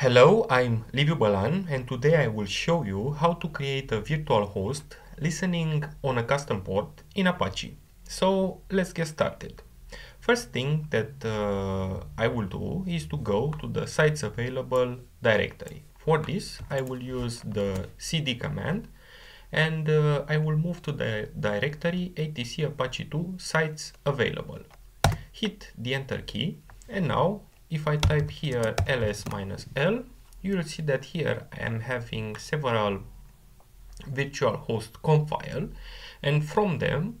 Hello, I'm Liviu Bălan and today I will show you how to create a virtual host listening on a custom port in Apache. So let's get started. First thing that uh, I will do is to go to the sites available directory. For this I will use the cd command and uh, I will move to the directory etc apache 2 sites available. Hit the enter key and now if I type here ls minus l, you will see that here I am having several virtual host conf file and from them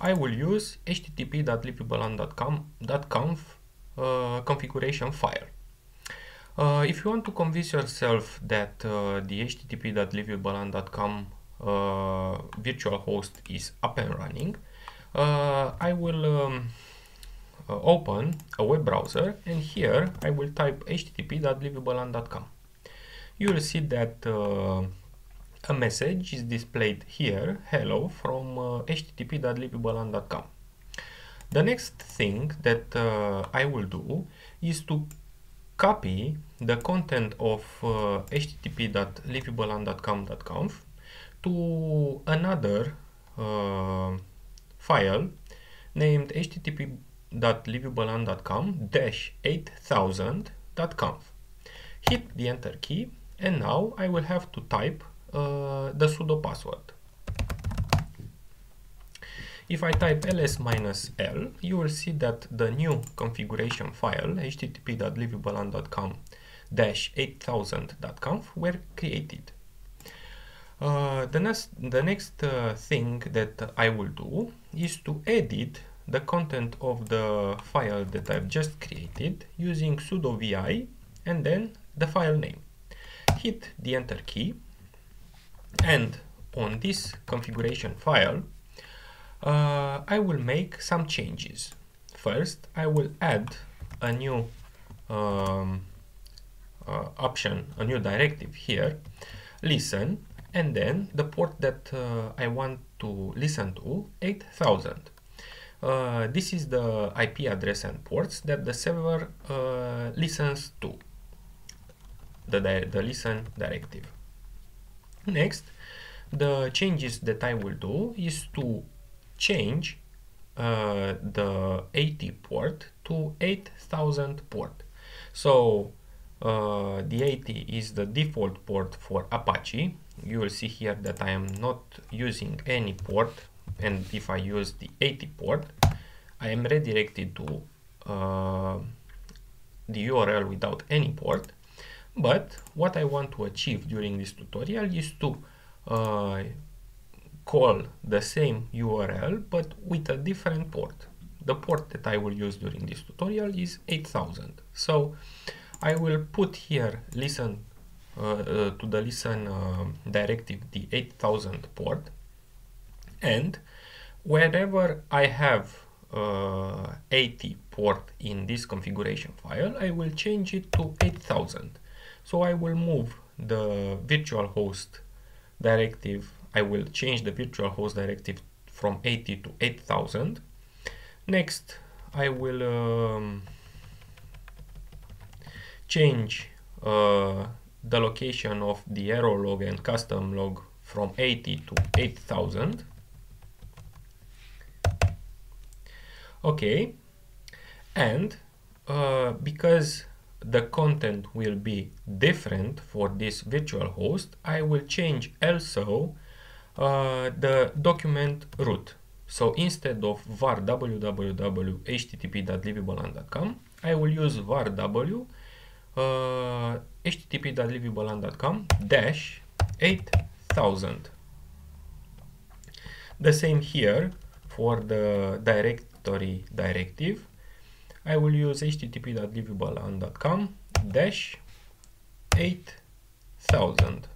I will use http.liviubalan.conf uh, configuration file. Uh, if you want to convince yourself that uh, the http.liviubalan.com uh, virtual host is up and running, uh, I will um, open a web browser and here I will type http.liviubalan.com. You will see that uh, a message is displayed here, hello, from uh, http.liviubalan.com. The next thing that uh, I will do is to copy the content of uh, http.liviubalan.com.conf to another uh, file named http www.liviubalan.com dash 8000.conf. Hit the enter key and now I will have to type uh, the sudo password. If I type ls l, you will see that the new configuration file http.liviubalan.com dash 8000.conf were created. Uh, the next, the next uh, thing that I will do is to edit the content of the file that I've just created using sudo vi and then the file name. Hit the enter key and on this configuration file uh, I will make some changes. First I will add a new um, uh, option, a new directive here, listen and then the port that uh, I want to listen to 8000 uh, this is the IP address and ports that the server uh, listens to, the, the listen directive. Next, the changes that I will do is to change uh, the 80 port to 8000 port. So uh, the 80 is the default port for Apache. You will see here that I am not using any port and if I use the 80 port I am redirected to uh, the URL without any port but what I want to achieve during this tutorial is to uh, call the same URL but with a different port. The port that I will use during this tutorial is 8000. So I will put here listen uh, uh, to the listen uh, directive the 8000 port and whenever I have uh, 80 port in this configuration file, I will change it to 8000. So I will move the virtual host directive, I will change the virtual host directive from 80 to 8000. Next, I will um, change uh, the location of the error log and custom log from 80 to 8000 okay. And uh, because the content will be different for this virtual host I will change also uh, the document root so instead of var www http.liviubalan.com I will use var w uh, http.liviubalan.com dash 8000 the same here for the direct directory directive, I will use http.liviubalan.com dash 8000.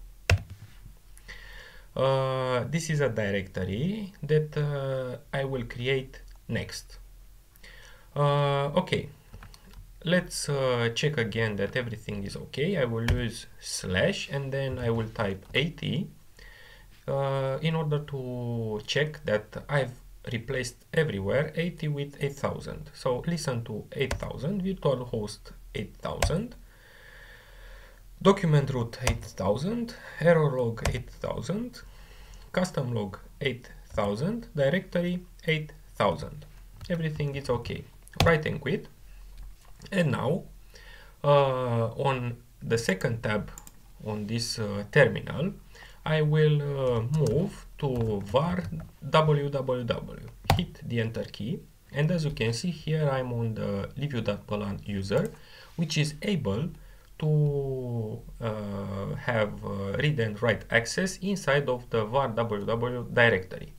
Uh, this is a directory that uh, I will create next. Uh, okay, let's uh, check again that everything is okay. I will use slash and then I will type 80 uh, in order to check that I've replaced everywhere 80 with 8000 so listen to 8000 virtual host 8000 document root 8000, error log 8000, custom log 8000, directory 8000. Everything is okay. Right and quit. And now uh, on the second tab on this uh, terminal, I will uh, move to var www. Hit the enter key and as you can see here I'm on the liviubalan user which is able to uh, have uh, read and write access inside of the var www directory.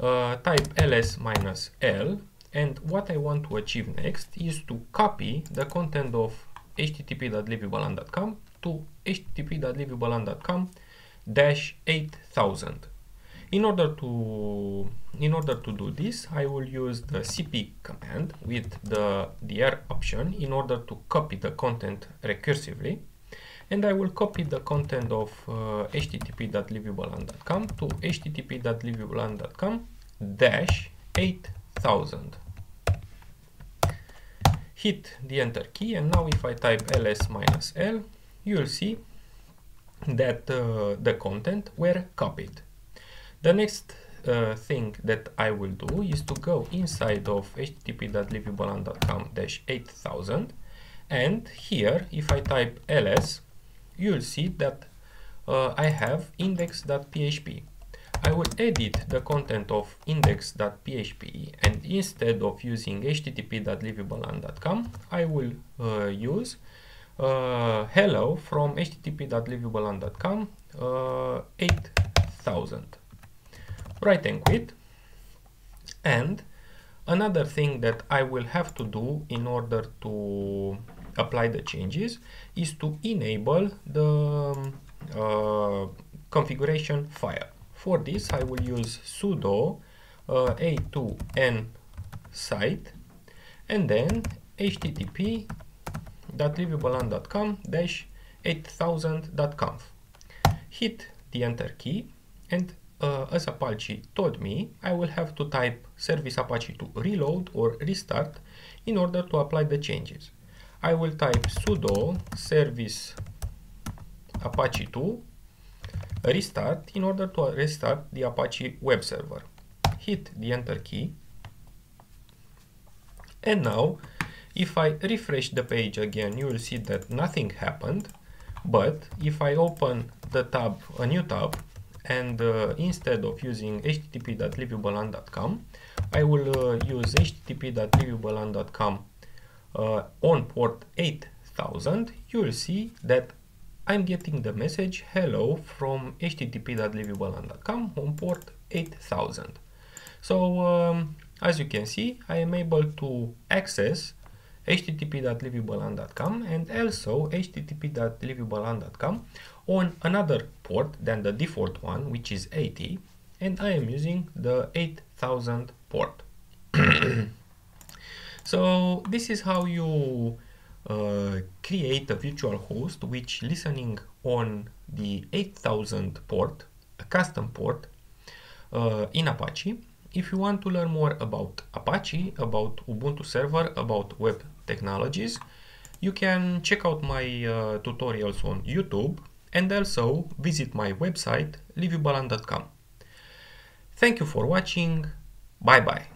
Uh, type ls minus l and what I want to achieve next is to copy the content of http.liviubalan.com to http.liviubalan.com dash 8000 in order to in order to do this, I will use the cp command with the dr option in order to copy the content recursively. And I will copy the content of uh, http.liviubalan.com to http.liviubalan.com dash 8000. Hit the enter key and now if I type ls minus l, you will see that uh, the content were copied. The next uh, thing that I will do is to go inside of http.liviubalan.com 8000 and here if I type ls you'll see that uh, I have index.php. I will edit the content of index.php and instead of using http.liviubalan.com I will uh, use uh, hello from http.liviubalan.com uh, 8000 right and quit. And another thing that I will have to do in order to apply the changes is to enable the uh, configuration file. For this I will use sudo uh, a2n site and then http.liviubalan.com dash 8000.conf hit the enter key and uh, as Apache told me, I will have to type service Apache 2 reload or restart in order to apply the changes. I will type sudo service Apache 2 restart in order to restart the Apache web server. Hit the enter key. And now, if I refresh the page again, you will see that nothing happened. But if I open the tab, a new tab, and uh, instead of using http.liviubalan.com I will uh, use http.liviubalan.com uh, on port 8000 you will see that I'm getting the message hello from http.liviubalan.com on port 8000 so um, as you can see I am able to access http.liviubalan.com and also http.liviubalan.com on another port than the default one which is 80 and I am using the 8000 port. so this is how you uh, create a virtual host which listening on the 8000 port, a custom port uh, in Apache. If you want to learn more about Apache, about Ubuntu server, about web technologies, you can check out my uh, tutorials on YouTube and also visit my website liviubalan.com. Thank you for watching. Bye bye.